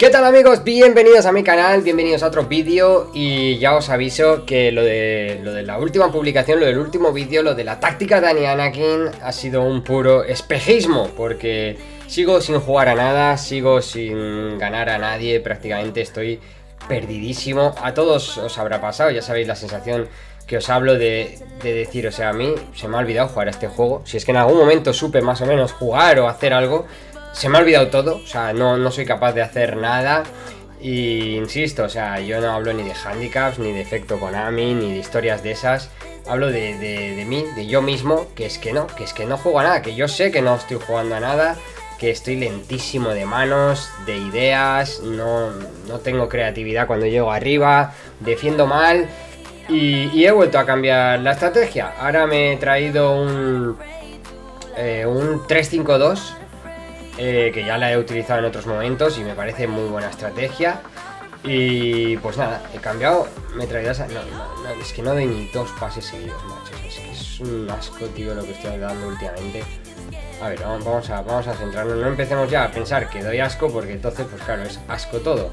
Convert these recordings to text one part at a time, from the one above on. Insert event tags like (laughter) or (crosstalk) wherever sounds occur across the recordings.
¿Qué tal amigos? Bienvenidos a mi canal, bienvenidos a otro vídeo y ya os aviso que lo de, lo de la última publicación, lo del último vídeo, lo de la táctica de Anakin ha sido un puro espejismo porque sigo sin jugar a nada, sigo sin ganar a nadie, prácticamente estoy perdidísimo. A todos os habrá pasado, ya sabéis la sensación que os hablo de, de, decir, o sea, a mí se me ha olvidado jugar a este juego. Si es que en algún momento supe más o menos jugar o hacer algo, se me ha olvidado todo, o sea, no, no soy capaz de hacer nada. Y insisto, o sea, yo no hablo ni de handicaps, ni de efecto Konami, ni de historias de esas. Hablo de, de, mí, de yo mismo, que es que no, que es que no juego a nada, que yo sé que no estoy jugando a nada, que estoy lentísimo de manos, de ideas, no, no tengo creatividad cuando llego arriba, defiendo mal. Y, y, he vuelto a cambiar la estrategia. Ahora me he traído un, eh, un 3-5-2 eh, que ya la he utilizado en otros momentos y me parece muy buena estrategia. Y pues nada, he cambiado, me traído esa... No, no, no, es que no doy ni dos pases seguidos, macho. Es que es un asco, tío, lo que estoy dando últimamente. A ver, vamos a, vamos a centrarnos. No empecemos ya a pensar que doy asco, porque entonces, pues claro, es asco todo.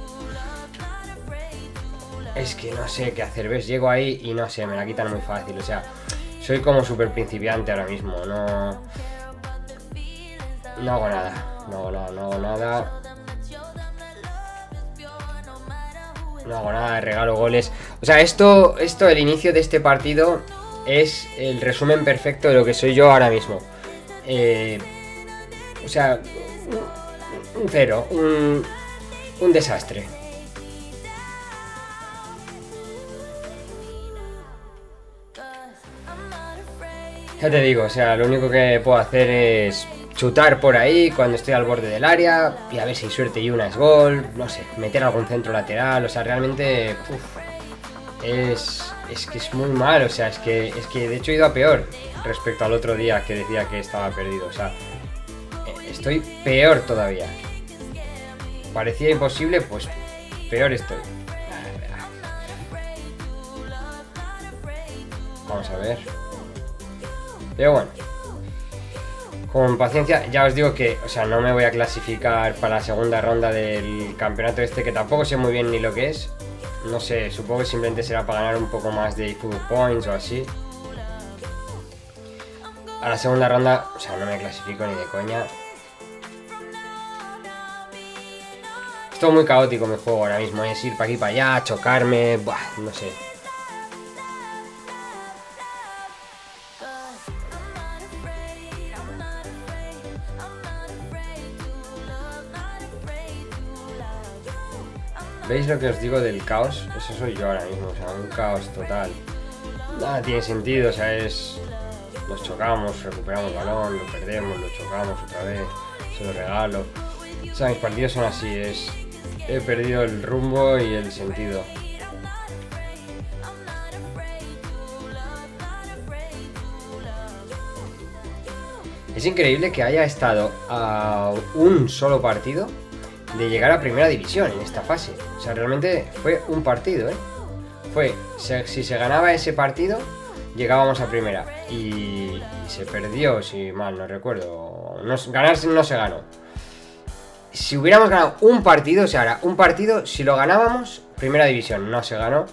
Es que no sé qué hacer, ¿ves? Llego ahí y no sé, me la quitan muy fácil. O sea, soy como súper principiante ahora mismo, no... No hago nada, no, no, no hago nada. No hago nada, regalo goles. O sea, esto, esto, el inicio de este partido es el resumen perfecto de lo que soy yo ahora mismo. Eh, o sea, un, cero, un, un desastre. Ya te digo, o sea, lo único que puedo hacer es chutar por ahí cuando estoy al borde del área y a ver si hay suerte y una es gol, no sé, meter algún centro lateral, o sea, realmente uf, es, es que es muy mal, o sea, es que, es que de hecho he ido a peor respecto al otro día que decía que estaba perdido, o sea, estoy peor todavía. Parecía imposible, pues peor estoy. Vamos a ver. Pero bueno, con paciencia, ya os digo que, o sea, no me voy a clasificar para la segunda ronda del campeonato este, que tampoco sé muy bien ni lo que es. No sé, supongo que simplemente será para ganar un poco más de food points o así. A la segunda ronda, o sea, no me clasifico ni de coña. Es muy caótico mi juego ahora mismo, es ir para aquí para allá, chocarme, buah, no sé. ¿Veis lo que os digo del caos? Eso soy yo ahora mismo, o sea, un caos total. Nada tiene sentido, o sea, es... Nos chocamos, recuperamos el balón, lo perdemos, lo chocamos otra vez, se lo regalo. O sea, mis partidos son así, es... He perdido el rumbo y el sentido. Es increíble que haya estado a un solo partido de llegar a primera división en esta fase. O sea, realmente fue un partido, ¿eh? Fue, si se ganaba ese partido, llegábamos a primera. Y, se perdió, si mal no recuerdo. No, ganarse no se ganó. Si hubiéramos ganado un partido, o sea, ahora un partido, si lo ganábamos, primera división, no se ganó.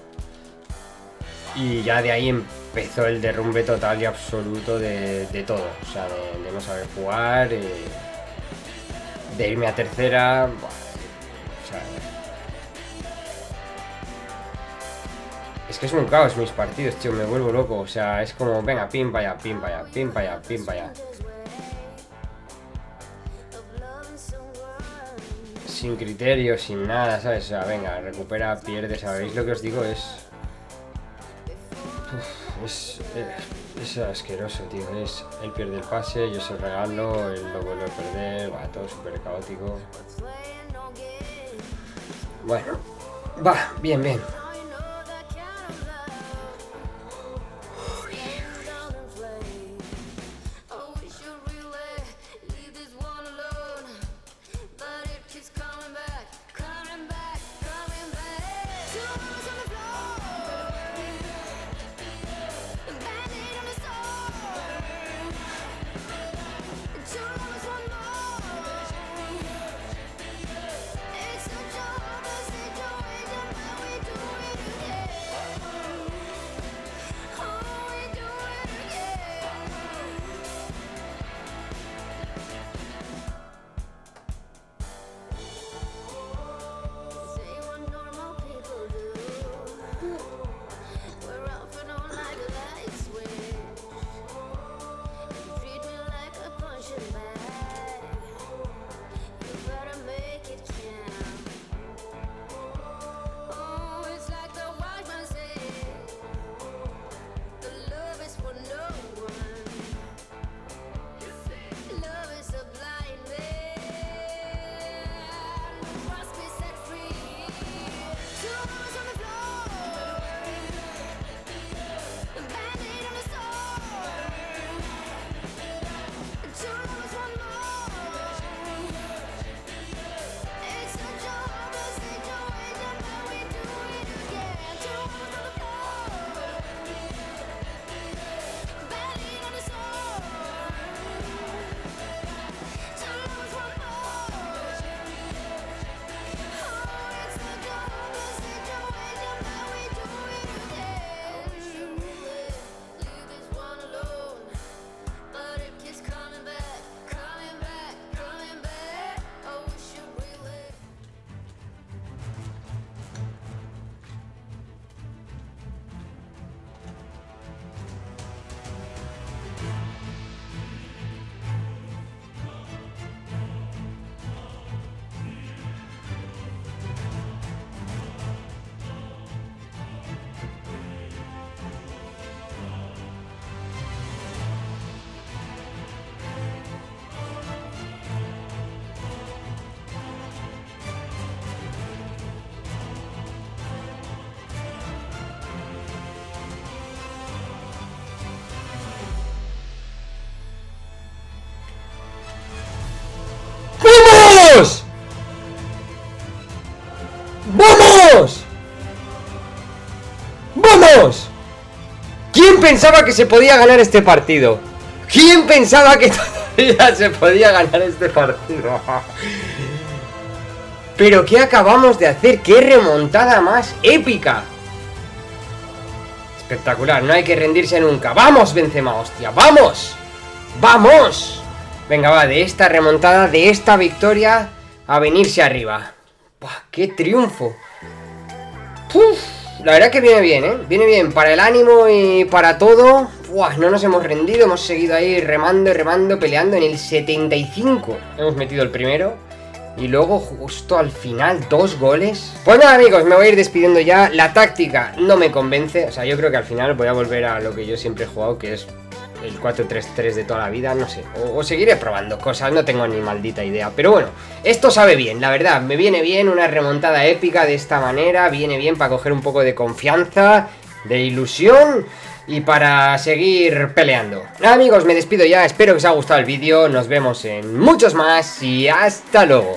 Y ya de ahí empezó el derrumbe total y absoluto de, todo. O sea, de, de no saber jugar. Eh, de irme a tercera. O sea, es que es un caos mis partidos, tío. Me vuelvo loco. O sea, es como, venga, pim para allá, pim para allá, pim para. Sin criterio, sin nada, ¿sabes? O sea, venga, recupera, pierde, ¿sabéis lo que os digo? Es. Es, es, asqueroso, tío. Es, él pierde el pase, yo se lo regalo, él lo vuelve a perder, va todo súper caótico. Bueno, va, bien, bien. ¡Vamos! ¡Vamos! ¿Quién pensaba que se podía ganar este partido? ¿Quién pensaba que (laughs) todavía se podía ganar este partido? (laughs) Pero ¿qué acabamos de hacer? ¡Qué remontada más épica! Espectacular, no hay que rendirse nunca. ¡Vamos, Benzema, hostia! ¡Vamos! ¡Vamos! Venga, va, de esta remontada, de esta victoria, a venirse arriba. ¡Qué triunfo! La verdad que viene bien, ¿eh? Viene bien para el ánimo y para todo. no nos hemos rendido, hemos seguido ahí remando y remando, peleando. En el 75 hemos metido el primero. Y luego justo al final dos goles Pues nada amigos, me voy a ir despidiendo ya La táctica no me convence O sea, yo creo que al final voy a volver a lo que yo siempre he jugado Que es el 4-3-3 de toda la vida, no sé. O, seguiré probando cosas, no tengo ni maldita idea. Pero bueno, esto sabe bien, la verdad. Me viene bien una remontada épica de esta manera. Viene bien para coger un poco de confianza, de ilusión y para seguir peleando. Amigos, me despido ya, espero que os haya gustado el vídeo, nos vemos en muchos más y hasta luego.